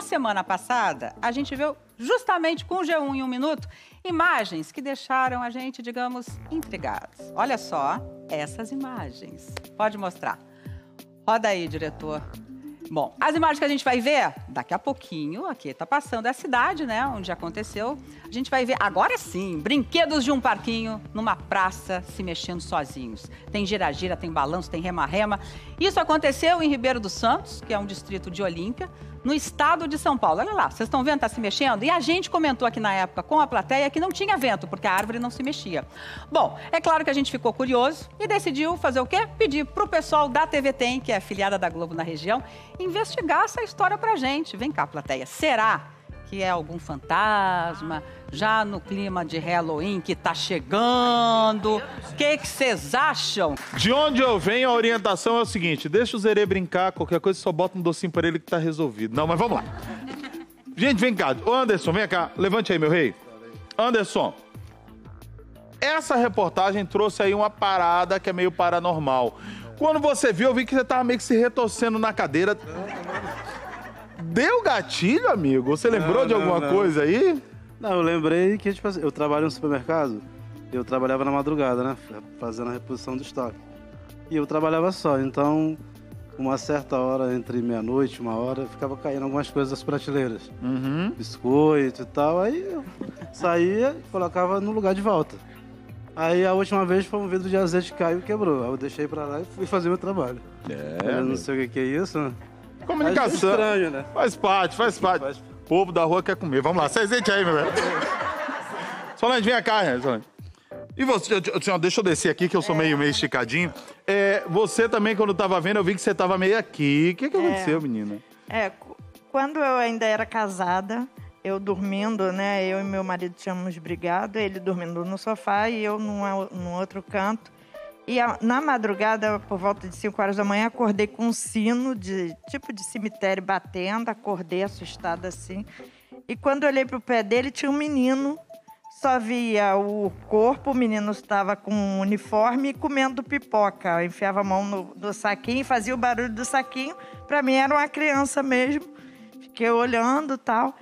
na semana passada, a gente viu justamente com o G1 em um minuto imagens que deixaram a gente, digamos, intrigados. Olha só essas imagens. Pode mostrar. Roda aí, diretor. Bom, as imagens que a gente vai ver daqui a pouquinho, aqui está passando é a cidade, né, onde aconteceu. A gente vai ver agora sim, brinquedos de um parquinho numa praça se mexendo sozinhos. Tem gira-gira, tem balanço, tem rema-rema. Isso aconteceu em Ribeiro dos Santos, que é um distrito de Olímpia no estado de São Paulo. Olha lá, vocês estão vendo, está se mexendo? E a gente comentou aqui na época com a plateia que não tinha vento, porque a árvore não se mexia. Bom, é claro que a gente ficou curioso e decidiu fazer o quê? Pedir para o pessoal da TV Tem, que é afiliada da Globo na região, investigar essa história para gente. Vem cá, plateia. Será que é algum fantasma, já no clima de Halloween que tá chegando. O que vocês acham? De onde eu venho, a orientação é o seguinte: deixa o Zerê brincar, qualquer coisa só bota um docinho para ele que tá resolvido. Não, mas vamos lá. Gente, vem cá. Ô Anderson, vem cá. Levante aí, meu rei. Anderson, essa reportagem trouxe aí uma parada que é meio paranormal. Quando você viu, eu vi que você tava meio que se retorcendo na cadeira. Deu gatilho, amigo? Você lembrou Não, de alguma não, não. coisa aí? Não, eu lembrei que, tipo assim, eu trabalho no supermercado, eu trabalhava na madrugada, né? Fazendo a reposição do estoque. E eu trabalhava só, então, uma certa hora, entre meia-noite, uma hora, ficava caindo algumas coisas das prateleiras. Uhum. Biscoito e tal, aí eu saía e colocava no lugar de volta. Aí a última vez foi um vidro de azeite que caiu e quebrou. Aí eu deixei pra lá e fui fazer meu trabalho. É, eu não sei o que, que é isso, né? Comunicação. Acho estranho, né? Faz parte, faz parte. Faz- O povo da rua quer comer. Vamos lá, se azeite aí, meu velho. Solange, vem cá, Solange. E você, deixa eu descer aqui, que eu sou meio, meio esticadinho. É, você também, quando eu tava vendo, eu vi que você tava meio aqui. O que, que aconteceu, menina? É, quando eu ainda era casada, eu dormindo, né? Eu e meu marido tínhamos brigado, ele dormindo no sofá e eu num, num outro canto. E na madrugada, por volta de 5 horas da manhã, acordei com um sino de tipo de cemitério batendo, acordei assustada assim. E quando olhei pro pé dele, tinha um menino. Só via o corpo, o menino estava com um uniforme e comendo pipoca. Eu enfiava a mão no, no saquinho, fazia o barulho do saquinho. Para mim era uma criança mesmo. Fiquei olhando tal.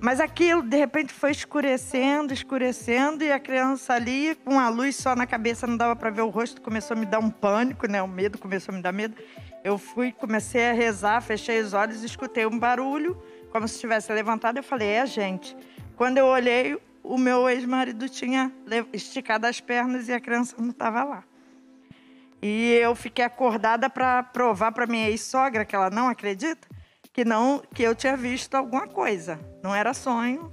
Mas aquilo, de repente, foi escurecendo, escurecendo, e a criança ali, com a luz só na cabeça, não dava para ver o rosto, começou a me dar um pânico, né? O medo começou a me dar medo. Eu fui, comecei a rezar, fechei os olhos, escutei um barulho, como se estivesse levantado. Eu falei, é gente. Quando eu olhei, o meu ex-marido tinha esticado as pernas e a criança não estava lá. E eu fiquei acordada para provar para minha ex-sogra, que ela não acredita, que não que eu tinha visto alguma coisa. Não era sonho,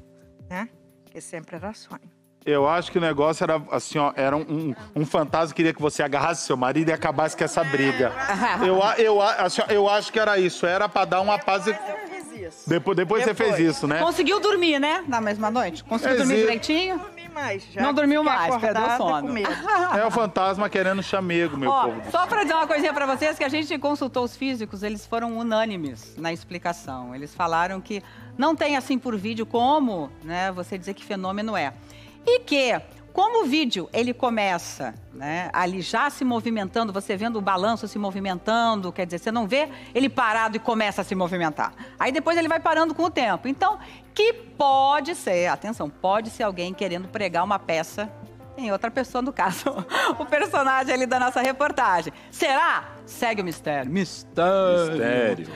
né? Que sempre era sonho. Eu acho que o negócio era assim, ó, era um, um, um fantasma que queria que você agarrasse seu marido e acabasse com essa briga. Eu, eu, assim, ó, eu acho que era isso, era pra dar uma paz. e- Eu fiz isso. Depois, depois você Depois. fez isso, né? Conseguiu dormir, né? Na mesma noite? Conseguiu dormir direitinho? Mais. Já Não dormiu mais, perdeu o sono. É o fantasma querendo chamego, meu Ó, povo. só pra dizer uma coisinha pra vocês, que a gente consultou os físicos, eles foram unânimes na explicação. Eles falaram que não tem assim por vídeo como, né, você dizer que fenômeno é. E que, como o vídeo, ele começa, né, ali já se movimentando, você vendo o balanço se movimentando, quer dizer, você não vê ele parado e começa a se movimentar. Aí depois ele vai parando com o tempo. Então, que pode ser, atenção, pode ser alguém querendo pregar uma peça em outra pessoa, no caso, o personagem ali da nossa reportagem. Será? Segue o mistério. Mistério. Mistério.